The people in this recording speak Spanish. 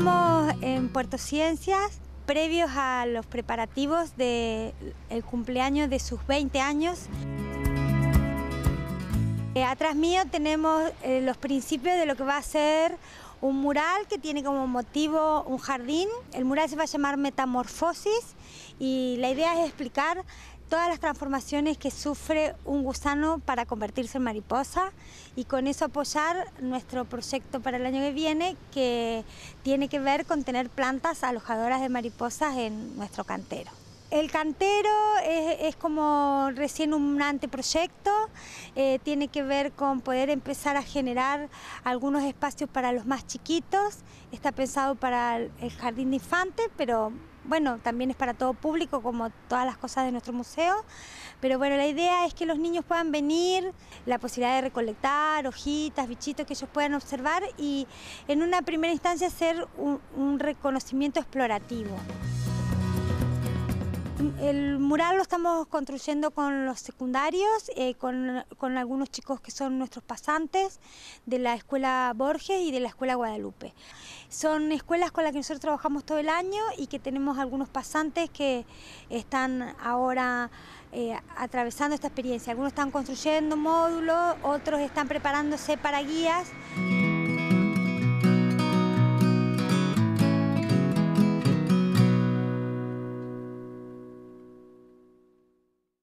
Estamos en Puerto Ciencias, previos a los preparativos del cumpleaños de sus 20 años. Eh, atrás mío tenemos eh, los principios de lo que va a ser un mural que tiene como motivo un jardín. El mural se va a llamar Metamorfosis y la idea es explicar todas las transformaciones que sufre un gusano para convertirse en mariposa y con eso apoyar nuestro proyecto para el año que viene que tiene que ver con tener plantas alojadoras de mariposas en nuestro cantero. El cantero es, como recién un anteproyecto, eh, tiene que ver con poder empezar a generar algunos espacios para los más chiquitos, está pensado para el jardín de infantes, pero bueno, también es para todo público, como todas las cosas de nuestro museo. Pero bueno, la idea es que los niños puedan venir, la posibilidad de recolectar hojitas, bichitos que ellos puedan observar y en una primera instancia hacer un reconocimiento explorativo. El mural lo estamos construyendo con los secundarios, eh, con, algunos chicos que son nuestros pasantes de la Escuela Borges y de la Escuela Guadalupe. Son escuelas con las que nosotros trabajamos todo el año y que tenemos algunos pasantes que están ahora eh, atravesando esta experiencia. Algunos están construyendo módulos, otros están preparándose para guías.